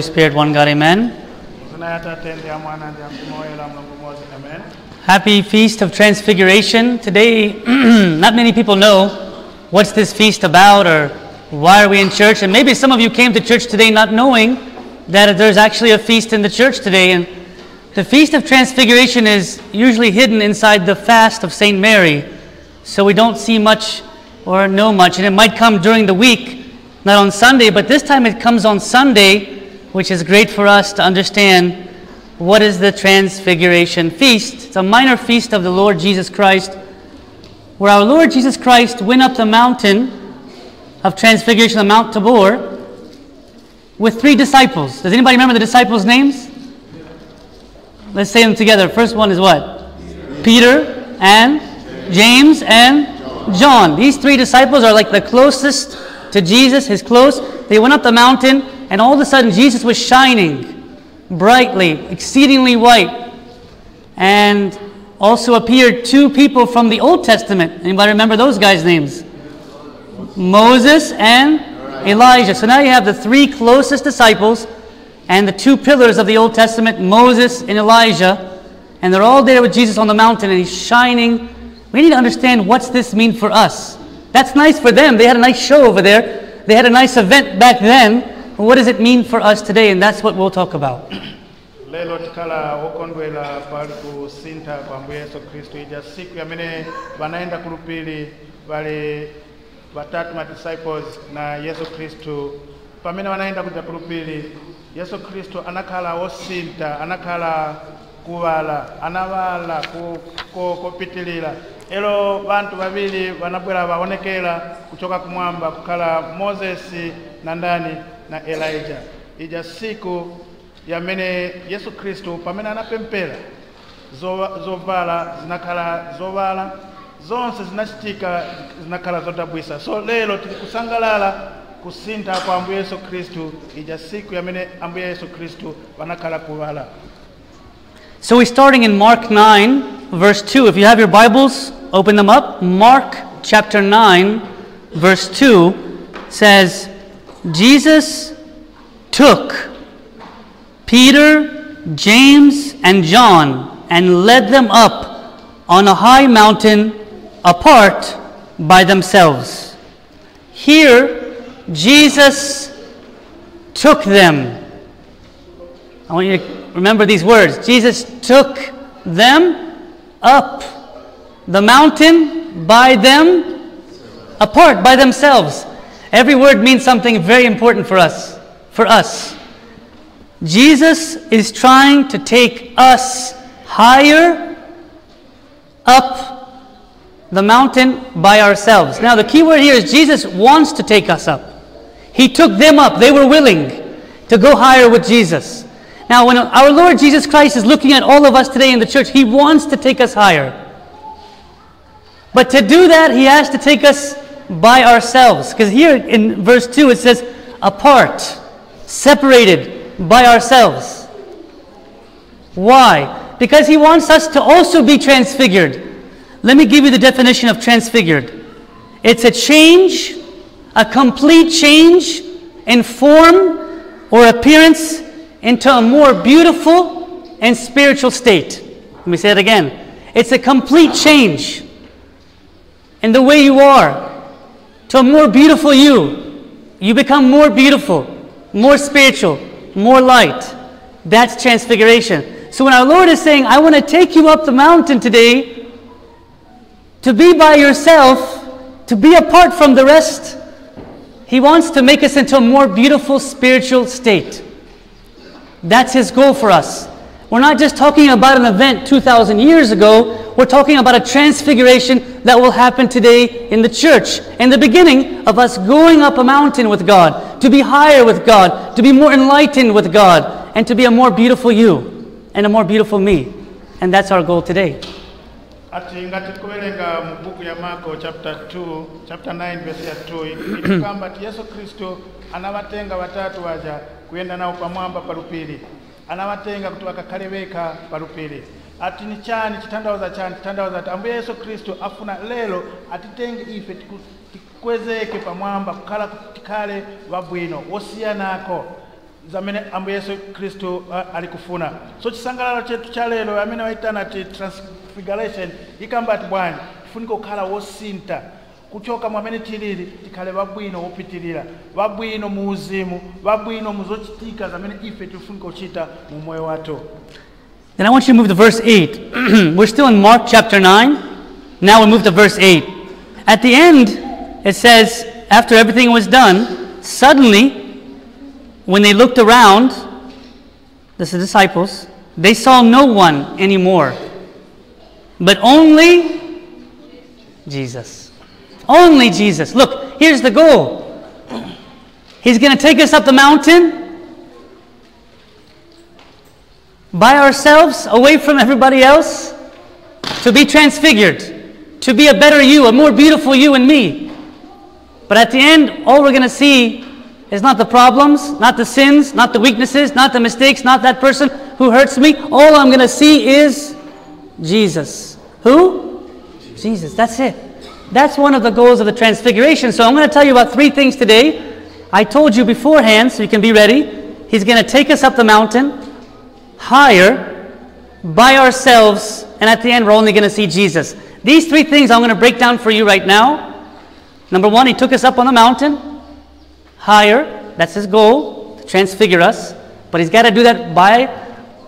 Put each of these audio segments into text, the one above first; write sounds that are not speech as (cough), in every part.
Spirit, one God, amen. Happy Feast of Transfiguration. Today, (clears throat) not many people know what's this feast about or why are we in church. And maybe some of you came to church today not knowing that there's actually a feast in the church today. And the Feast of Transfiguration is usually hidden inside the fast of St. Mary. So we don't see much or know much. And it might come during the week, not on Sunday, but this time it comes on Sunday, which is great for us to understand what is the Transfiguration Feast? It's a minor feast of the Lord Jesus Christ, where our Lord Jesus Christ went up the mountain of Transfiguration, the Mount Tabor, with three disciples. Does anybody remember the disciples' names? Let's say them together. First one is what? Peter and James and John. These three disciples are like the closest to Jesus, his close. They went up the mountain, and all of a sudden Jesus was shining brightly, exceedingly white. And also appeared two people from the Old Testament. Anybody remember those guys' names? Moses and Elijah. So now you have the three closest disciples and the two pillars of the Old Testament, Moses and Elijah. And they're all there with Jesus on the mountain and he's shining. We need to understand what's this mean for us. That's nice for them. They had a nice show over there. They had a nice event back then. What does it mean for us today? And that's what we'll talk about. lero tikhala wokondwera pali kusintha kwa ambuye yesu khristu ija siku yamene vanayenda ku lupili vali vatatu ma disciples na yesu khristu pamene vanayenda kudza ku lupili yesu khristu anakhala wosintha anakhala kuwala anavala kopitilira elo vantu vaviri vanabwera vaonekera kuchoka kumwamba kukhala mozesi na ndani na elijah ija siku yamene yesu khristu pamene anapemphera zova- zovala zinakhala zovala zonse zinachitika zinakhala zodabwisa so lero tili kusangalala kusintha kwa ambuye yesu khristu ija siku yamene ambuye yesu khristu vanakhala kuwala So we're starting in Mark 9, verse 2. If you have your Bibles, open them up. Mark chapter 9, verse 2 says, Jesus took Peter, James, and John and led them up on a high mountain apart by themselves. Here, Jesus took them. I want you to remember these words. Jesus took them up the mountain by them, apart by themselves. Every word means something very important for us. For us. Jesus is trying to take us higher up the mountain by ourselves. Now, the key word here is Jesus wants to take us up. He took them up. They were willing to go higher with Jesus. Now, when our Lord Jesus Christ is looking at all of us today in the church, He wants to take us higher. But to do that, He has to take us by ourselves. Because here in verse 2 it says, apart, separated by ourselves. Why? Because He wants us to also be transfigured. Let me give you the definition of transfigured it's a change, a complete change in form or appearance into a more beautiful and spiritual state. Let me say it again. It's a complete change in the way you are to a more beautiful you. You become more beautiful, more spiritual, more light. That's transfiguration. So when our Lord is saying, I want to take you up the mountain today to be by yourself, to be apart from the rest, He wants to make us into a more beautiful spiritual state. That's His goal for us. We're not just talking about an event 2,000 years ago, we're talking about a transfiguration that will happen today in the church. In the beginning of us going up a mountain with God, to be higher with God, to be more enlightened with God, and to be a more beautiful you and a more beautiful me. And that's our goal today. ati ngati kuwerenga mu ya marko chapter 2 chapter 9 verse ya 2 (clears throat) ilikamba ati yesu khristu anawatenga watatu waja kuyenda nawo pamwamba pa lupili anawatenga kuti wakakhale wekha pa lupili ati ni chani chitanthauza chani chitanthauza ati ambuye yesu kristu afuna lelo atitenge ife tikwezeke pamwamba kukhala tikhale wabwino wosiyanako zamene ambuye yesu kristu alikufuna. So chisangalalo chetu cha lero amene waitana ti transfiguration ikamba ati bwana tifunika kukhala wosinta. Kuchoka mwamene tilili tikhale wabwino wopitirira wabwino mu uzimu wabwino mu zochitika zamene ife tifunika kuchita mu moyo wathu Then I want you to move to verse 8. (clears throat) We're still in Mark chapter 9. Now we move to verse 8. At the end, it says, after everything was done, suddenly, when they looked around, this is the disciples, they saw no one anymore, but only Jesus. Only Jesus. Look, here's the goal. He's going to take us up the mountain by ourselves, away from everybody else, to be transfigured, to be a better you, a more beautiful you and me. But at the end, all we're going to see is not the problems, not the sins, not the weaknesses, not the mistakes, not that person who hurts me. All I'm going to see is Jesus. Who? Jesus. That's it. That's one of the goals of the transfiguration. So I'm going to tell you about three things today. I told you beforehand, so you can be ready. He's going to take us up the mountain higher by ourselves, and at the end, we're only going to see Jesus. These three things I'm going to break down for you right now. Number one, he took us up on the mountain higher. That's his goal, to transfigure us. But he's got to do that by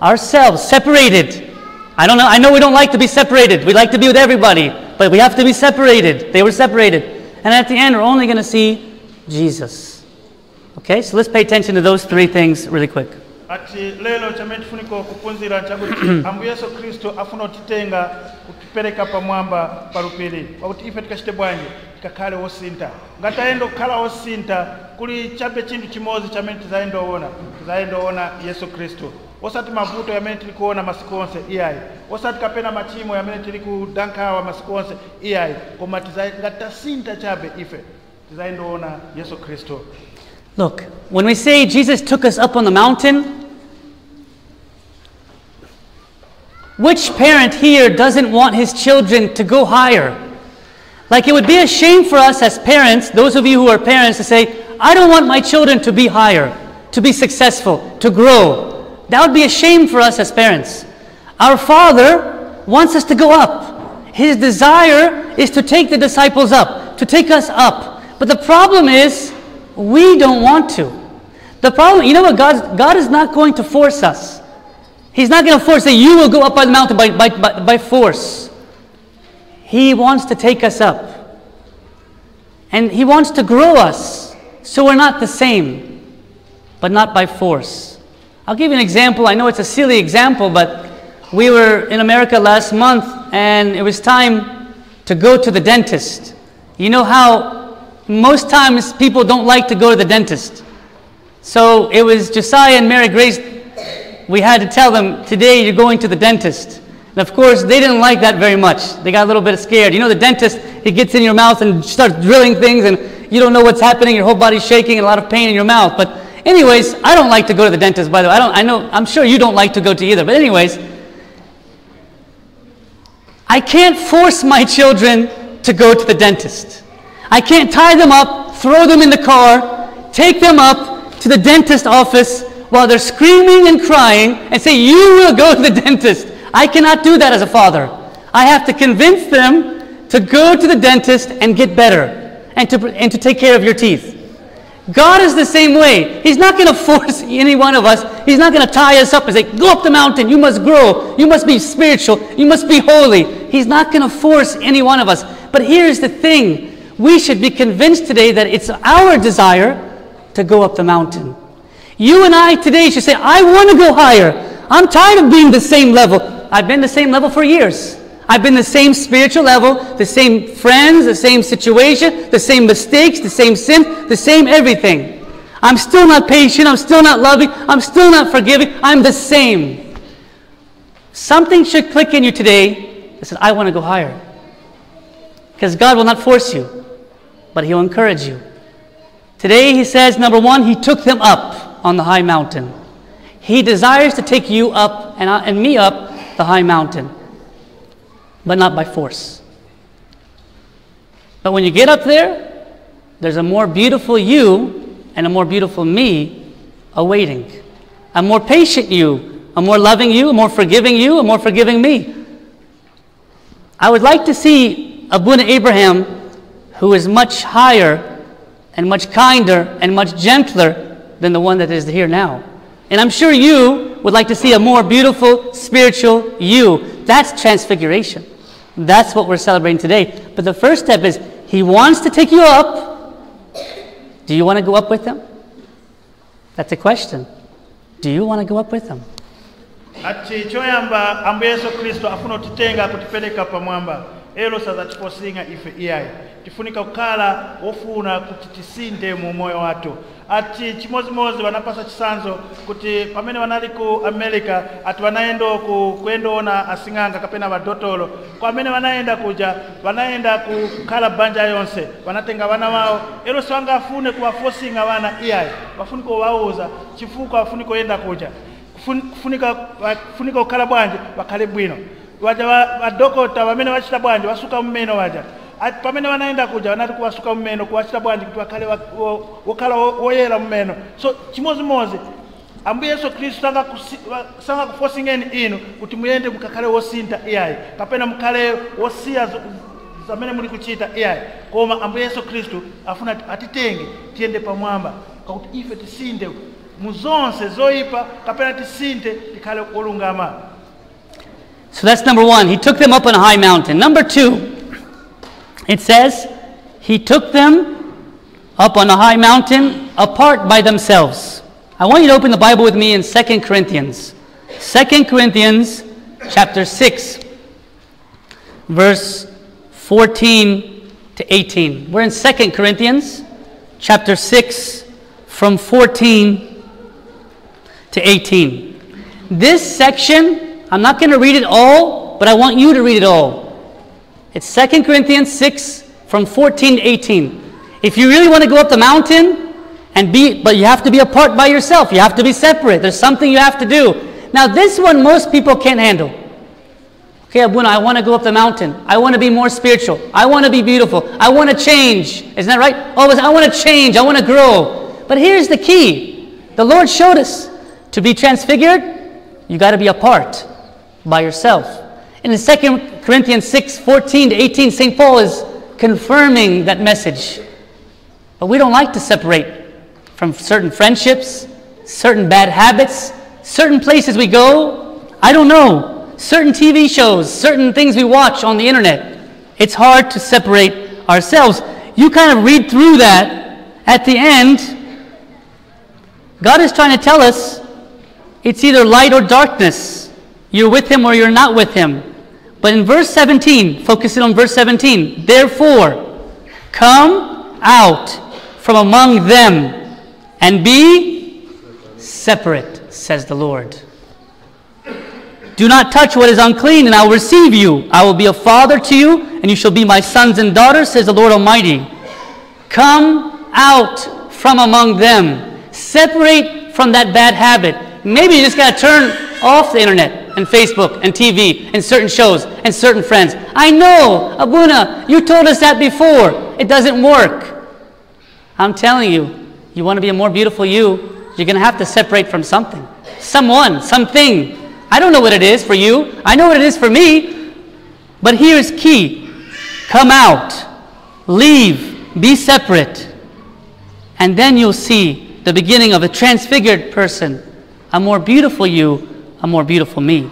ourselves, separated. I don't know. I know we don't like to be separated. We like to be with everybody, but we have to be separated. They were separated. And at the end, we're only going to see Jesus. Okay, so let's pay attention to those three things really quick. Ati lero chamene tifunika kuphunzira chakuti (clears throat) ambuye yesu khristu afuna kutitenga kutipereka pamwamba palupiri pakuti ife tikachite bwanji? Tikakhale ngatayenda kukhala kuli chabe chinthu chimodzi chamene tizayenda owona tizayenda owona yesu khristu osati mavuto yamene tili kuona masiku onse iyayi osati kapena machimo yamene tili kudankhawa masiku onse iyayi koma ngatasintha chabe ife tizayenda owona yesu khristu Look, when we say Jesus took us up on the mountain, which parent here doesn't want his children to go higher? Like it would be a shame for us as parents, those of you who are parents, to say, I don't want my children to be higher, to be successful, to grow. That would be a shame for us as parents. Our Father wants us to go up. His desire is to take the disciples up, to take us up. But the problem is, we don't want to. The problem, you know what? God, God is not going to force us. He's not going to force that you will go up by the mountain by, by, by, by force. He wants to take us up. And He wants to grow us so we're not the same, but not by force. I'll give you an example. I know it's a silly example, but we were in America last month and it was time to go to the dentist. You know how most times people don't like to go to the dentist. So it was Josiah and Mary Grace. We had to tell them, today you're going to the dentist. And of course, they didn't like that very much. They got a little bit scared. You know, the dentist, he gets in your mouth and starts drilling things, and you don't know what's happening. Your whole body's shaking, and a lot of pain in your mouth. But, anyways, I don't like to go to the dentist, by the way. I, don't, I know, I'm sure you don't like to go to either. But, anyways, I can't force my children to go to the dentist. I can't tie them up, throw them in the car, take them up to the dentist office while they're screaming and crying and say, You will go to the dentist. I cannot do that as a father. I have to convince them to go to the dentist and get better and to, and to take care of your teeth. God is the same way. He's not going to force (laughs) any one of us. He's not going to tie us up and say, Go up the mountain. You must grow. You must be spiritual. You must be holy. He's not going to force any one of us. But here's the thing we should be convinced today that it's our desire to go up the mountain. You and I today should say, I want to go higher. I'm tired of being the same level. I've been the same level for years. I've been the same spiritual level, the same friends, the same situation, the same mistakes, the same sin, the same everything. I'm still not patient. I'm still not loving. I'm still not forgiving. I'm the same. Something should click in you today that says, I want to go higher. Because God will not force you, but He'll encourage you. Today, He says, number one, He took them up on the high mountain. He desires to take you up and, I- and me up the high mountain, but not by force. But when you get up there, there's a more beautiful you and a more beautiful me awaiting. A more patient you, a more loving you, a more forgiving you, a more forgiving me. I would like to see Abuna Abraham, who is much higher and much kinder and much gentler than the one that is here now. And I'm sure you would like to see a more beautiful, spiritual you. That's transfiguration. That's what we're celebrating today. But the first step is He wants to take you up. Do you want to go up with Him? That's a question. Do you want to go up with Him? ati choyamba ambuye yesu afuna kutipeleka pamwamba elo sazatifosinga ife iyayi tifunika kukhala wofuna kuti tisinde mu moyo wathu ati chimozimozi wanapasa chisanzo kuti pamene wanali ku america ati wanaenda ku kuyendaona asing'anga kapena wadotolo. Kwa amene wanaenda kuja wanaenda kukhala banja yonse wanatenga wana wawo ero si kuwafosinga wana iyayi wafuni kuwawuza chifukwa wafuni kuyenda kuja. Kufunika ukala kukhala bwanji wakhale bwino. Waja vadokota wa, wamene wachita bwanji wasuka mmeno waja. Pamene vanayenda kuja vanati kuwasuka mmeno kuwachita bwanji kuti vakhale wa- wo- wokhala mmeno. So chimozimozi ambuye yesu khristu inu kuti muyende mukakhale wosinta iyayi kapena mukhale wosiya zamene muli kuchita iyayi koma ambuye yesu khristu afuna atitenge tiyende pamwamba. Kakuti ife tisinde mu zonse zoyipa kapena tisinde tikhale olungama So that's number one. He took them up on a high mountain. Number two, it says, He took them up on a high mountain apart by themselves. I want you to open the Bible with me in 2 Corinthians. 2 Corinthians chapter 6, verse 14 to 18. We're in 2 Corinthians chapter 6, from 14 to 18. This section, I'm not going to read it all, but I want you to read it all. It's 2 Corinthians 6 from 14 to 18. If you really want to go up the mountain and be, but you have to be apart by yourself, you have to be separate. There's something you have to do. Now, this one most people can't handle. Okay, Abuna, I want to go up the mountain. I want to be more spiritual. I want to be beautiful. I want to change. Isn't that right? Always, I want to change. I want to grow. But here's the key the Lord showed us to be transfigured, you got to be apart by yourself. And in 2 Corinthians 6 14 to 18, St. Paul is confirming that message. But we don't like to separate from certain friendships, certain bad habits, certain places we go. I don't know. Certain TV shows, certain things we watch on the internet. It's hard to separate ourselves. You kind of read through that at the end. God is trying to tell us it's either light or darkness. You're with Him or you're not with Him. But in verse 17, focus focusing on verse 17, therefore, come out from among them and be separate, says the Lord. Do not touch what is unclean, and I will receive you. I will be a father to you, and you shall be my sons and daughters, says the Lord Almighty. Come out from among them. Separate from that bad habit. Maybe you just got to turn off the internet and Facebook and TV and certain shows and certain friends. I know, Abuna, you told us that before. It doesn't work. I'm telling you, you want to be a more beautiful you, you're going to have to separate from something. Someone, something. I don't know what it is for you. I know what it is for me. But here's key come out, leave, be separate. And then you'll see the beginning of a transfigured person, a more beautiful you, a more beautiful me.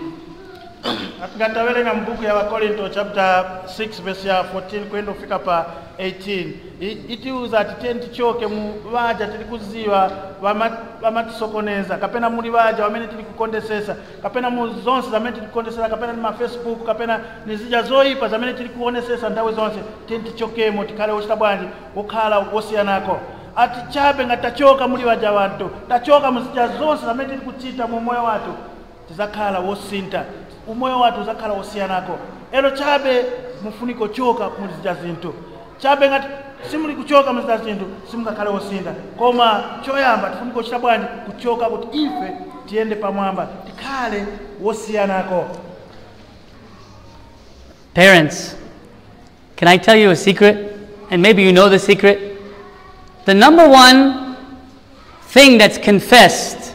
atingatawelenga mbuku ya wakorinto chapter 6 verse ya 14 kwenda kufika pa 18 I- itiuza ati tiye tichoke mu vaja tili kuziva vama- vamatisokoneza kapena muli vaja vamene tili kukondesesa kapena mu zonse zamene tilikukondesesa kapena ni mafacebook kapena ni zija zoyipa zamene tili kuonesesa nthawi zonse. Tiye tichokemo tikhale wochita bwanji? Wokhala wosiyanako ati chabe ngati tachoka muli vaja wathu tachoka muzija zonse zamene tili kuchita mu moyo wathu tizakhala wosinta. Umoyo wathu uzakhala wosiyanako. Ero chabe mufunika kuchoka muzija zinthu chabe ngati simuli kuchoka muzija zinthu simungakhale wosinta. Koma choyamba tifunika kuchita bwanji kuchoka kuti ife tiyende pamwamba tikhale wosiyanako. Parents, can I tell you a secret? And maybe you know the secret. The number one thing that's confessed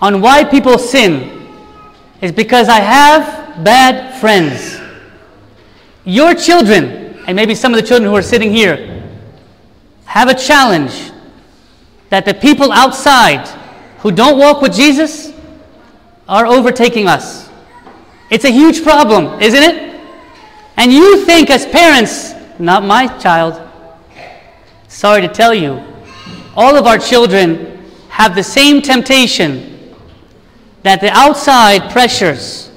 on why people sin is because I have bad friends. Your children, and maybe some of the children who are sitting here, have a challenge that the people outside who don't walk with Jesus are overtaking us. It's a huge problem, isn't it? And you think, as parents, not my child. Sorry to tell you, all of our children have the same temptation that the outside pressures.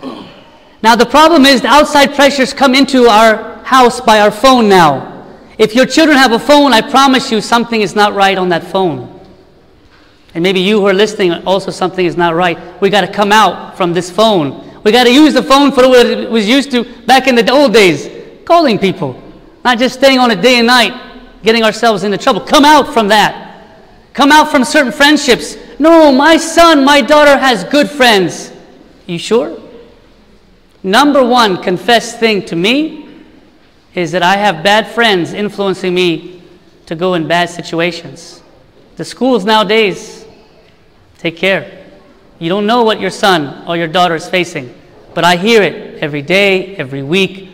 Now, the problem is the outside pressures come into our house by our phone now. If your children have a phone, I promise you something is not right on that phone. And maybe you who are listening also something is not right. We got to come out from this phone. We got to use the phone for what it was used to back in the old days, calling people, not just staying on it day and night, getting ourselves into trouble. Come out from that. Come out from certain friendships. No, my son, my daughter has good friends. You sure? Number one confessed thing to me is that I have bad friends influencing me to go in bad situations. The schools nowadays, take care. You don't know what your son or your daughter is facing, but I hear it every day, every week.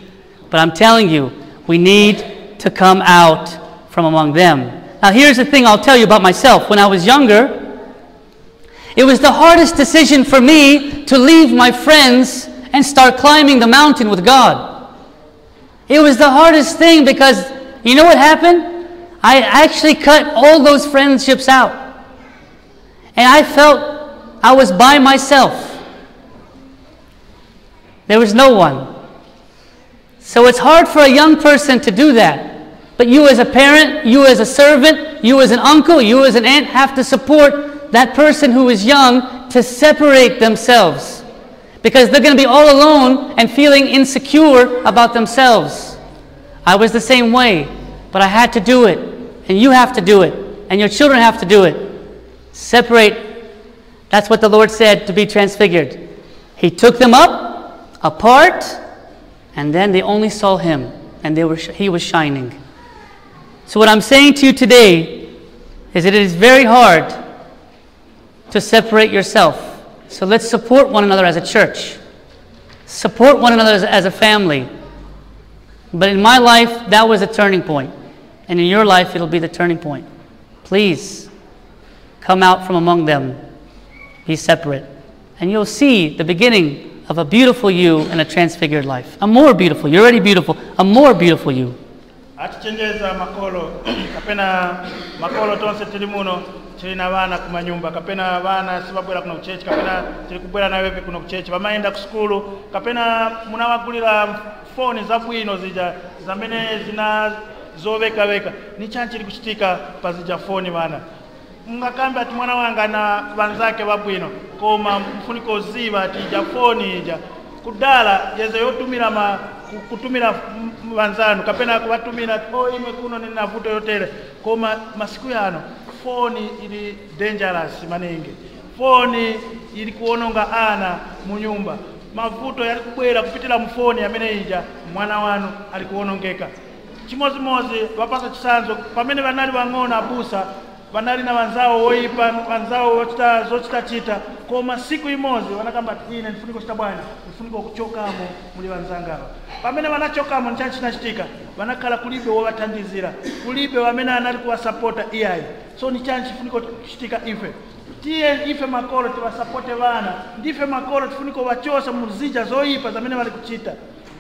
But I'm telling you, we need to come out from among them. Now, here's the thing I'll tell you about myself. When I was younger, it was the hardest decision for me to leave my friends and start climbing the mountain with God. It was the hardest thing because you know what happened? I actually cut all those friendships out. And I felt I was by myself. There was no one. So it's hard for a young person to do that. But you, as a parent, you, as a servant, you, as an uncle, you, as an aunt, have to support that person who is young to separate themselves. Because they're going to be all alone and feeling insecure about themselves. I was the same way, but I had to do it. And you have to do it. And your children have to do it. Separate. That's what the Lord said to be transfigured. He took them up, apart, and then they only saw him, and they were, he was shining. So, what I'm saying to you today is that it is very hard to separate yourself. So, let's support one another as a church, support one another as, as a family. But in my life, that was a turning point. And in your life, it'll be the turning point. Please come out from among them, be separate. And you'll see the beginning of a beautiful you and a transfigured life. A more beautiful, you're already beautiful, a more beautiful you. Tilina vana kumanyumba kapena vana sivabwera kuno kuchechi. Kapena tili kubwera nawepe kuna kuchechi. Vamayenda kusukulu kapena munawagulira foni zabwino zija zamene zina zovekaveka ni chani chili kuchitika pa zija foni vana? Mungakambe ati mwana wanga na vanzake vabwino koma mfuniko uziva ati ija foni ija. Kudala yeze yotumira ma ku- kutumira vanzanu. Kapena kuvatumira o imwe kuno ninavuto yotere koma masiku yano foni ili dangerous manenge foni ili kuononga ana munyumba mavuto yalikubwera kupitira mufoni amene ija mwana wanu ali kuonongeka chimozimozi vapasa chisanzo pamene vanali wang'ono abusa vanali na vanzawo woipa vanzawo wochita zochitachita. Koma siku imozi vanakamba ati ine ndifunika kuchita bwanji ndifunika kuchokamo muli vanzangava pamene vanachokamo nchani chinachitika vanakhala kulibe wovathandizira kulibe wamene anali kuwasapota iyayi so ni chani chifunika kuchitika ife. Tiye ife makolo tiwasapote vana ndife makolo tifunika wachosa muzija zoyipa zamene wali kuchita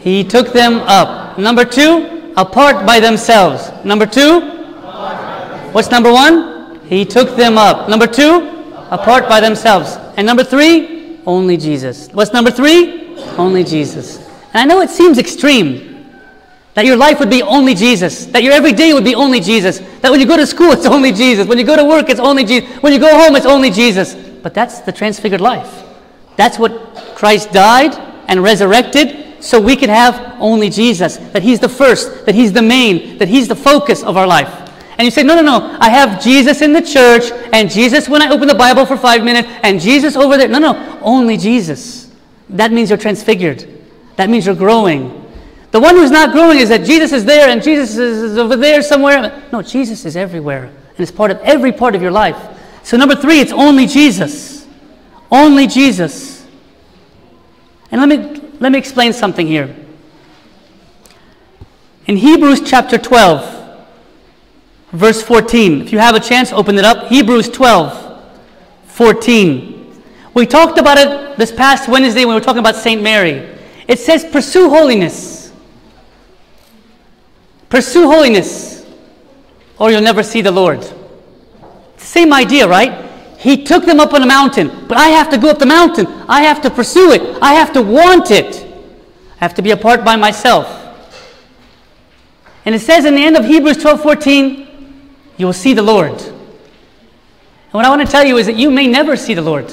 He took them up. Number two, apart by themselves. Number two, what's number one? He took them up. Number two, apart by themselves. And number three, only Jesus. What's number three? Only Jesus. And I know it seems extreme, That your life would be only Jesus. That your everyday would be only Jesus. That when you go to school, it's only Jesus. When you go to work, it's only Jesus. When you go home, it's only Jesus. But that's the transfigured life. That's what Christ died and resurrected so we can have only Jesus. That He's the first, that He's the main, that He's the focus of our life. And you say, no, no, no, I have Jesus in the church, and Jesus when I open the Bible for five minutes, and Jesus over there. No, no, only Jesus. That means you're transfigured. That means you're growing. The one who's not growing is that Jesus is there and Jesus is over there somewhere. No, Jesus is everywhere, and it's part of every part of your life. So, number three, it's only Jesus. Only Jesus. And let me, let me explain something here. In Hebrews chapter 12, verse 14. If you have a chance, open it up. Hebrews 12, 14. We talked about it this past Wednesday when we were talking about St. Mary. It says, Pursue holiness. Pursue holiness, or you'll never see the Lord. Same idea, right? He took them up on a mountain, but I have to go up the mountain. I have to pursue it. I have to want it. I have to be apart by myself. And it says in the end of Hebrews 12 14, you will see the Lord. And what I want to tell you is that you may never see the Lord.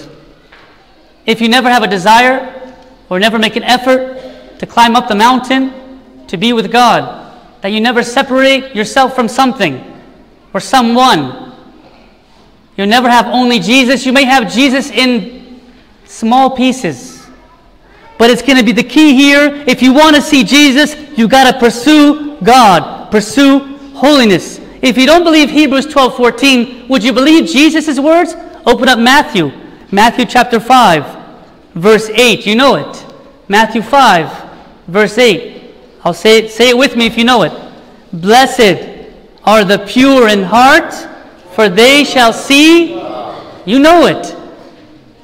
If you never have a desire or never make an effort to climb up the mountain to be with God, that you never separate yourself from something or someone. You'll never have only Jesus. You may have Jesus in small pieces. But it's going to be the key here. If you want to see Jesus, you got to pursue God, pursue holiness. If you don't believe Hebrews 12 14, would you believe Jesus' words? Open up Matthew, Matthew chapter 5, verse 8. You know it. Matthew 5, verse 8. I'll say it, say it with me if you know it. Blessed are the pure in heart, for they shall see. You know it.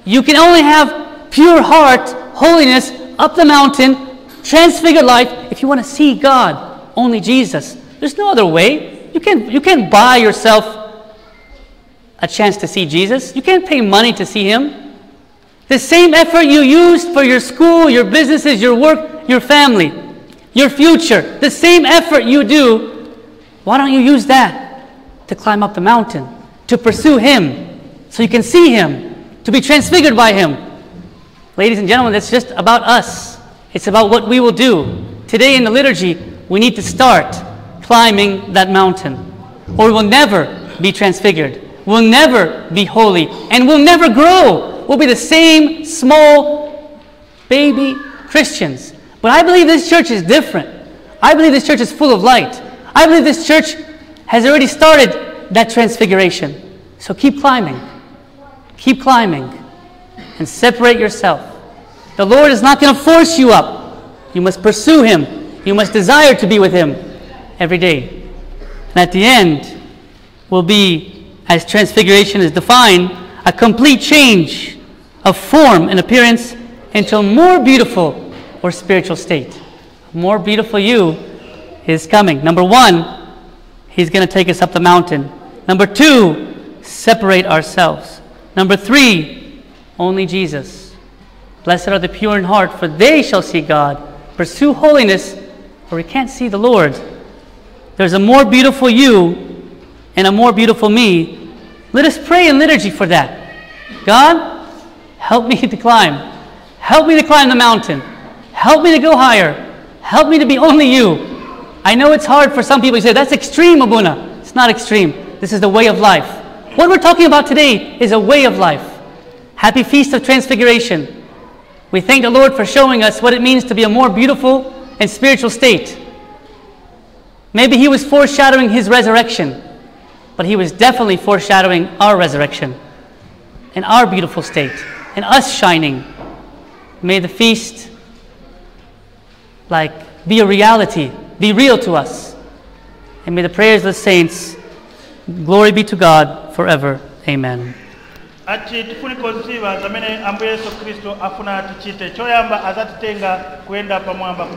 You can only have pure heart, holiness, up the mountain, transfigured life if you want to see God. Only Jesus. There's no other way. You can't, you can't buy yourself a chance to see Jesus. You can't pay money to see Him. The same effort you used for your school, your businesses, your work, your family, your future, the same effort you do, why don't you use that to climb up the mountain, to pursue Him, so you can see Him, to be transfigured by Him? Ladies and gentlemen, it's just about us. It's about what we will do. Today in the liturgy, we need to start climbing that mountain, or we will never be transfigured. We'll never be holy, and we'll never grow. We'll be the same small baby Christians. But I believe this church is different. I believe this church is full of light. I believe this church has already started that transfiguration. So keep climbing. Keep climbing. And separate yourself. The Lord is not going to force you up. You must pursue Him. You must desire to be with Him every day. And at the end will be, as transfiguration is defined, a complete change of form and appearance into a more beautiful or spiritual state. A more beautiful you is coming. Number one, He's going to take us up the mountain. Number two, separate ourselves. Number three, only Jesus. Blessed are the pure in heart, for they shall see God. Pursue holiness, for we can't see the Lord. There's a more beautiful you and a more beautiful me. Let us pray in liturgy for that. God, help me (laughs) to climb. Help me to climb the mountain. Help me to go higher. Help me to be only you. I know it's hard for some people to say, that's extreme, Abuna. It's not extreme. This is the way of life. What we're talking about today is a way of life. Happy Feast of Transfiguration. We thank the Lord for showing us what it means to be a more beautiful and spiritual state. Maybe He was foreshadowing His resurrection, but He was definitely foreshadowing our resurrection and our beautiful state and us shining. May the feast like be a reality, be real to us. And may the prayers of the saints, glory be to God forever. Amen. zamene yesu afuna choyamba azatitenga pamwamba